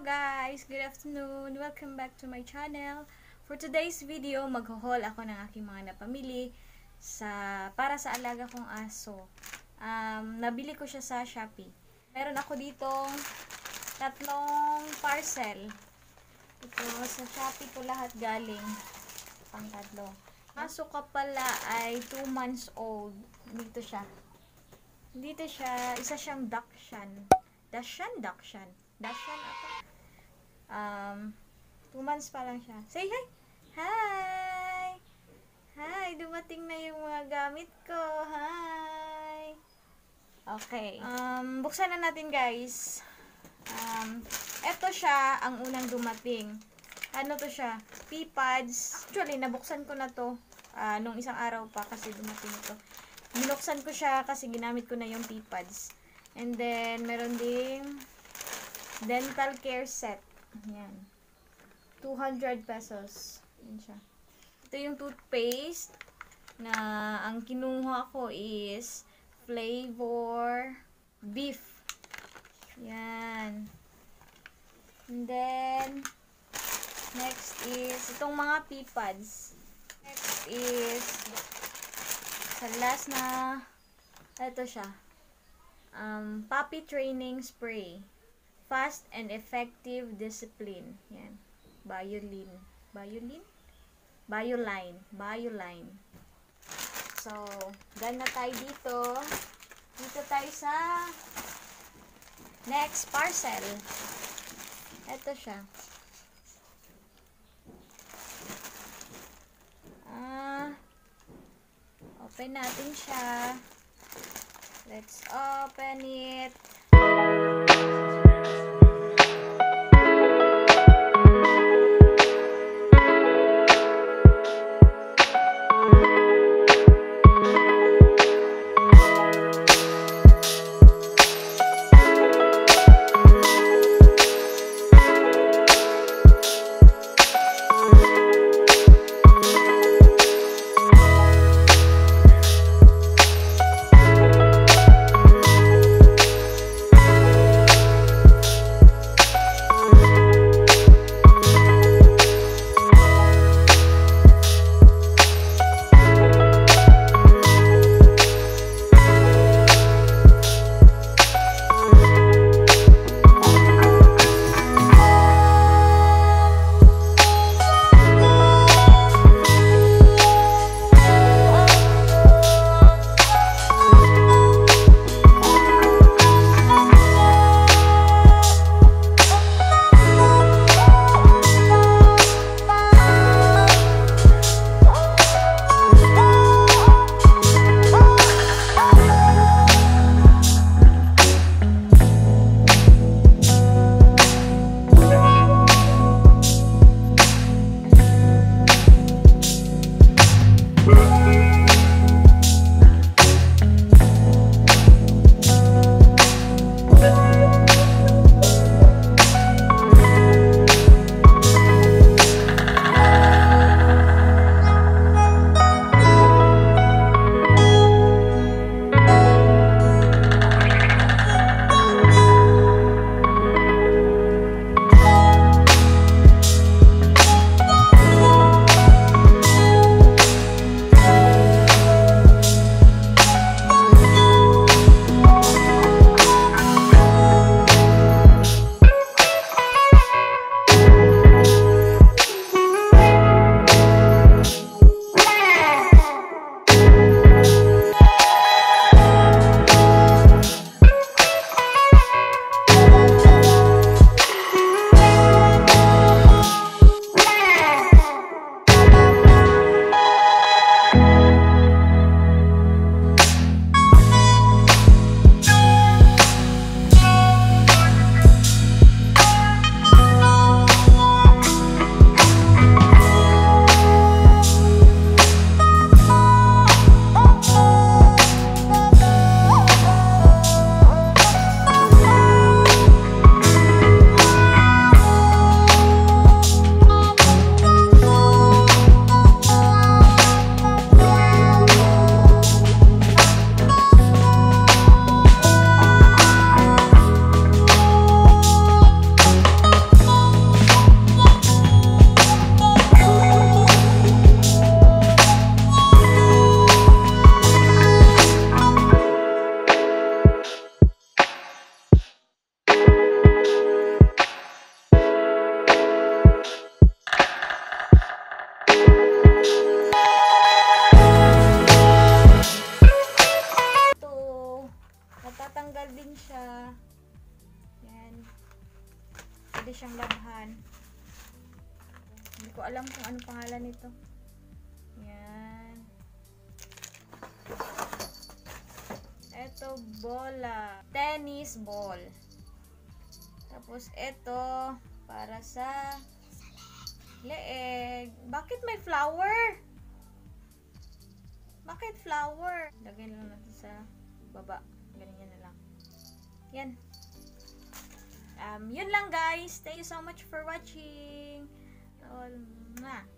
guys! Good afternoon! Welcome back to my channel. For today's video, mag-haul ako ng aking mga napamili sa para sa alaga kong aso. Um, nabili ko siya sa Shopee. Meron ako ditong tatlong parcel. Ito, sa Shopee ko lahat galing. Pang tatlo. Aso ka pala ay 2 months old. Dito siya. Dito siya, isa siyang Dachshund. Dachshund, Dachshund. Dachshund ako. Um, 2 months pa lang siya. Say hi! Hi! Hi! Dumating na yung mga gamit ko. Hi! Okay. Um, buksan na natin guys. Um, eto siya ang unang dumating. Ano to siya? P-pads. Actually, nabuksan ko na to uh, nung isang araw pa kasi dumating ito. Binuksan ko siya kasi ginamit ko na yung P-pads. And then, meron ding dental care set. Yan. 200 pesos. Yan siya. Ito yung toothpaste na ang kinuha ko is flavor beef. Yan. And then, next is itong mga P-pads. Next is sa last na ito siya. Um, puppy training spray. Fast and effective discipline. Yan. Biolin. Biolin? Bioline. Bioline. So, done na tayo dito. Dito tayo sa next parcel. Ito siya. Ah, open natin siya. Let's open it. pwede siyang labhan. Hindi ko alam kung ano pangalan nito. Yan. Ito, bola. Tennis ball. Tapos, ito, para sa leeg. Bakit may flower? Bakit flower? Lagay lang natin sa baba. Ganyan na lang. Yan. Um, yun lang guys. Thank you so much for watching. All, na.